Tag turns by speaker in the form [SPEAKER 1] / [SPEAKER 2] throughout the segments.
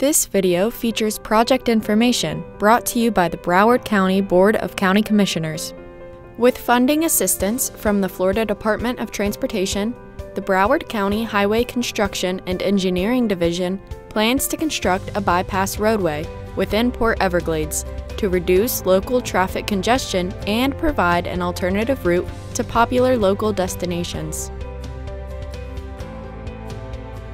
[SPEAKER 1] This video features project information brought to you by the Broward County Board of County Commissioners. With funding assistance from the Florida Department of Transportation, the Broward County Highway Construction and Engineering Division plans to construct a bypass roadway within Port Everglades to reduce local traffic congestion and provide an alternative route to popular local destinations.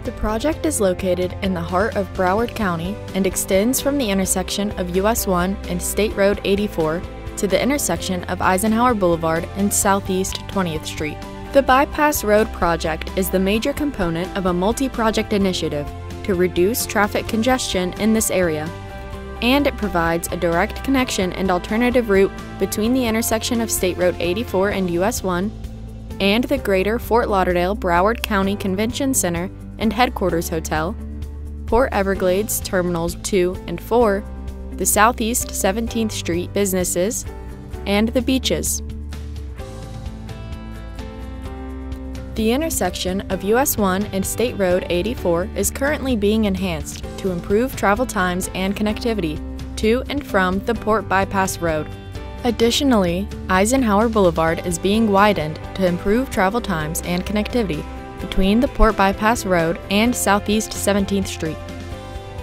[SPEAKER 1] The project is located in the heart of Broward County and extends from the intersection of US 1 and State Road 84 to the intersection of Eisenhower Boulevard and Southeast 20th Street. The Bypass Road project is the major component of a multi project initiative to reduce traffic congestion in this area, and it provides a direct connection and alternative route between the intersection of State Road 84 and US 1 and the greater Fort Lauderdale Broward County Convention Center and Headquarters Hotel, Port Everglades Terminals 2 and 4, the Southeast 17th Street businesses, and the beaches. The intersection of US 1 and State Road 84 is currently being enhanced to improve travel times and connectivity to and from the Port Bypass Road. Additionally, Eisenhower Boulevard is being widened to improve travel times and connectivity between the Port Bypass Road and Southeast 17th Street.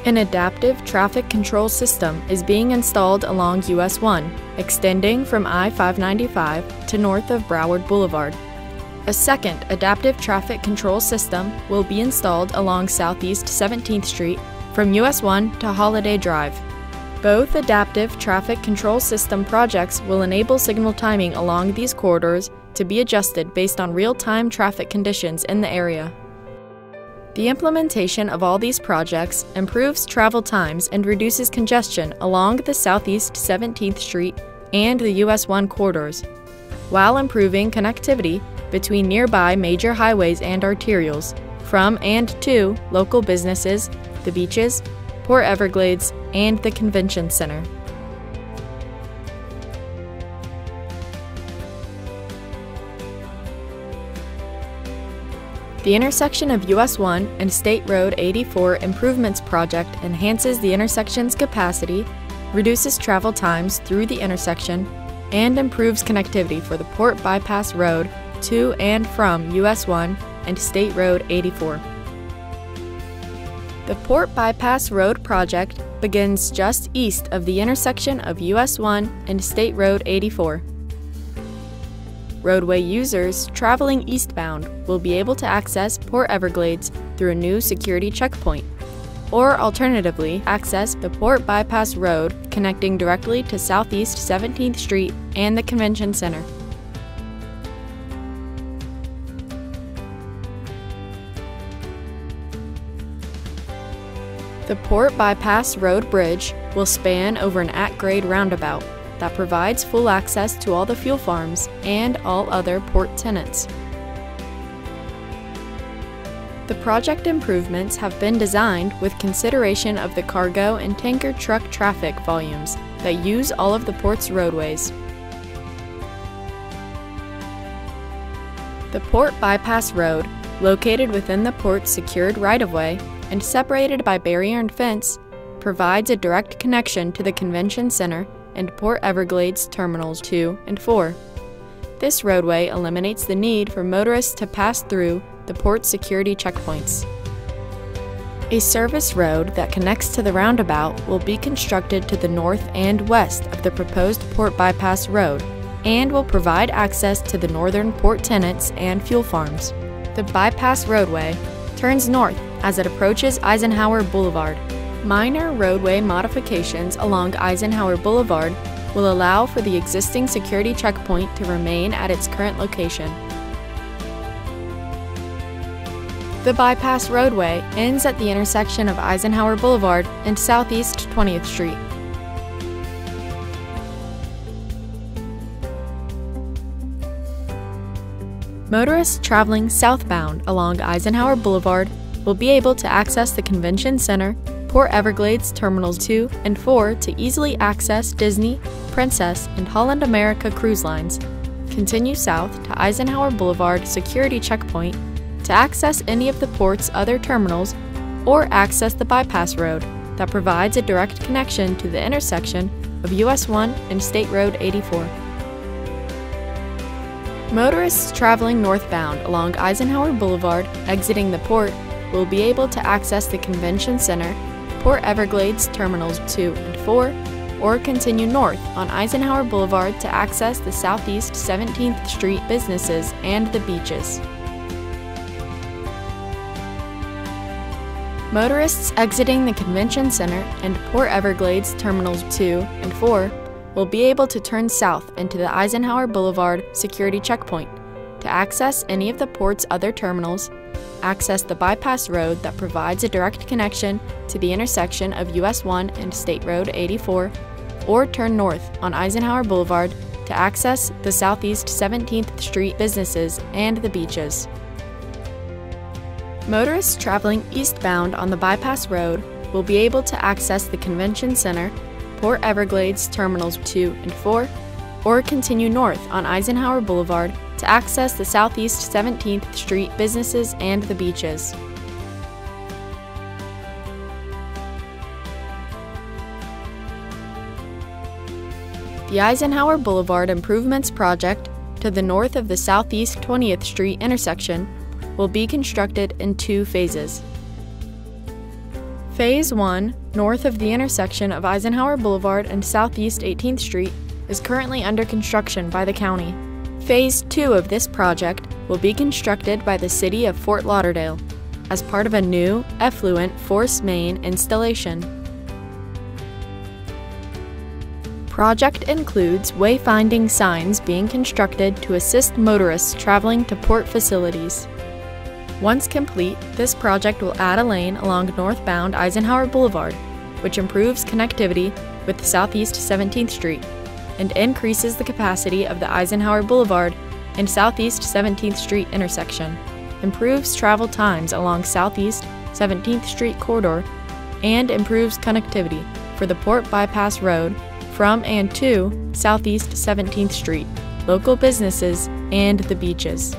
[SPEAKER 1] An adaptive traffic control system is being installed along US 1, extending from I 595 to north of Broward Boulevard. A second adaptive traffic control system will be installed along Southeast 17th Street from US 1 to Holiday Drive. Both adaptive traffic control system projects will enable signal timing along these corridors to be adjusted based on real time traffic conditions in the area. The implementation of all these projects improves travel times and reduces congestion along the Southeast 17th Street and the US 1 corridors, while improving connectivity between nearby major highways and arterials, from and to local businesses, the beaches, Port Everglades, and the Convention Center. The intersection of US 1 and State Road 84 Improvements Project enhances the intersection's capacity, reduces travel times through the intersection, and improves connectivity for the Port Bypass Road to and from US 1 and State Road 84. The Port Bypass Road project begins just east of the intersection of US 1 and State Road 84. Roadway users traveling eastbound will be able to access Port Everglades through a new security checkpoint, or alternatively, access the Port Bypass Road connecting directly to Southeast 17th Street and the Convention Center. The Port Bypass Road Bridge will span over an at grade roundabout that provides full access to all the fuel farms and all other port tenants. The project improvements have been designed with consideration of the cargo and tanker truck traffic volumes that use all of the port's roadways. The Port Bypass Road, located within the port's secured right-of-way and separated by barrier and fence, provides a direct connection to the convention center and Port Everglades Terminals 2 and 4. This roadway eliminates the need for motorists to pass through the port security checkpoints. A service road that connects to the roundabout will be constructed to the north and west of the proposed Port Bypass Road and will provide access to the northern port tenants and fuel farms. The bypass roadway turns north as it approaches Eisenhower Boulevard Minor roadway modifications along Eisenhower Boulevard will allow for the existing security checkpoint to remain at its current location. The bypass roadway ends at the intersection of Eisenhower Boulevard and Southeast 20th Street. Motorists traveling southbound along Eisenhower Boulevard will be able to access the Convention Center Port Everglades Terminals 2 and 4 to easily access Disney, Princess, and Holland America cruise lines. Continue south to Eisenhower Boulevard Security Checkpoint to access any of the port's other terminals or access the bypass road that provides a direct connection to the intersection of US 1 and State Road 84. Motorists traveling northbound along Eisenhower Boulevard exiting the port will be able to access the Convention Center, Port Everglades Terminals 2 and 4, or continue north on Eisenhower Boulevard to access the Southeast 17th Street businesses and the beaches. Motorists exiting the Convention Center and Port Everglades Terminals 2 and 4 will be able to turn south into the Eisenhower Boulevard security checkpoint to access any of the port's other terminals, access the bypass road that provides a direct connection to the intersection of US 1 and State Road 84, or turn north on Eisenhower Boulevard to access the Southeast 17th Street businesses and the beaches. Motorists traveling eastbound on the bypass road will be able to access the Convention Center, Port Everglades Terminals 2 and 4, or continue north on Eisenhower Boulevard to access the Southeast 17th Street businesses and the beaches. The Eisenhower Boulevard Improvements Project to the north of the Southeast 20th Street intersection will be constructed in two phases. Phase 1, north of the intersection of Eisenhower Boulevard and Southeast 18th Street, is currently under construction by the county. Phase 2 of this project will be constructed by the City of Fort Lauderdale as part of a new, effluent force main installation. Project includes wayfinding signs being constructed to assist motorists traveling to port facilities. Once complete, this project will add a lane along northbound Eisenhower Boulevard, which improves connectivity with Southeast 17th Street and increases the capacity of the Eisenhower Boulevard and Southeast 17th Street intersection, improves travel times along Southeast 17th Street corridor, and improves connectivity for the Port Bypass Road from and to Southeast 17th Street, local businesses, and the beaches.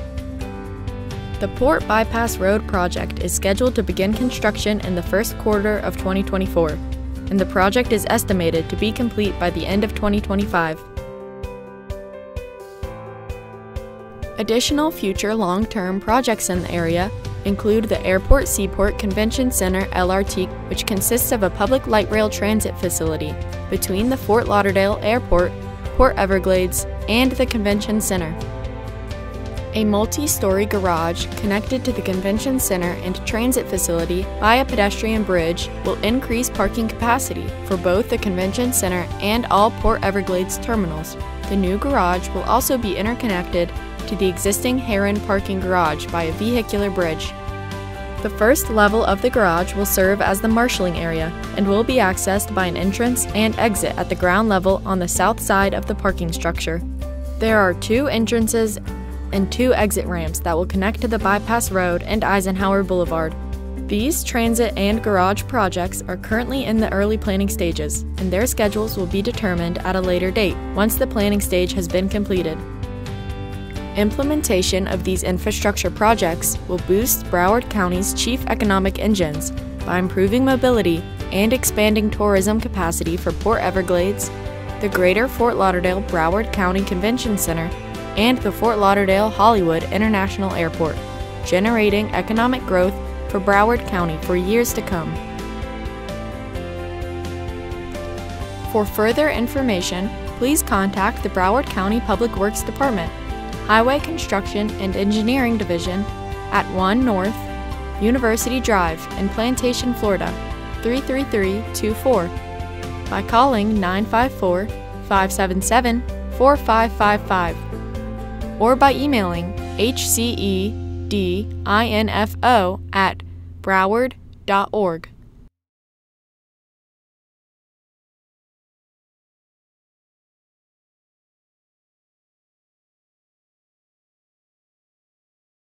[SPEAKER 1] The Port Bypass Road project is scheduled to begin construction in the first quarter of 2024, and the project is estimated to be complete by the end of 2025. Additional future long term projects in the area include the Airport Seaport Convention Center LRT, which consists of a public light rail transit facility between the Fort Lauderdale Airport, Port Everglades, and the Convention Center. A multi-story garage connected to the convention center and transit facility by a pedestrian bridge will increase parking capacity for both the convention center and all Port Everglades terminals. The new garage will also be interconnected to the existing Heron parking garage by a vehicular bridge. The first level of the garage will serve as the marshalling area and will be accessed by an entrance and exit at the ground level on the south side of the parking structure. There are two entrances and two exit ramps that will connect to the bypass road and Eisenhower Boulevard. These transit and garage projects are currently in the early planning stages, and their schedules will be determined at a later date once the planning stage has been completed. Implementation of these infrastructure projects will boost Broward County's chief economic engines by improving mobility and expanding tourism capacity for Port Everglades, the Greater Fort Lauderdale Broward County Convention Center, and the Fort Lauderdale Hollywood International Airport, generating economic growth for Broward County for years to come. For further information, please contact the Broward County Public Works Department, Highway Construction and Engineering Division at 1 North University Drive in Plantation, Florida 33324 by calling 954 577 4555 or by emailing hcedinfo at broward.org.